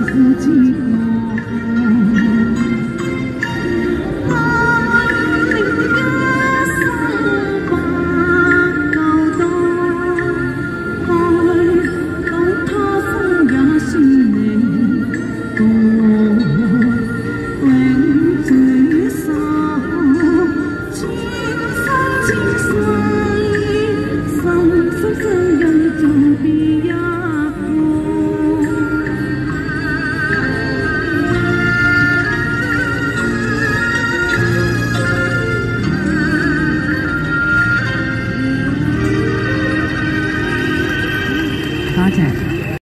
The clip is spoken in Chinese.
自己 project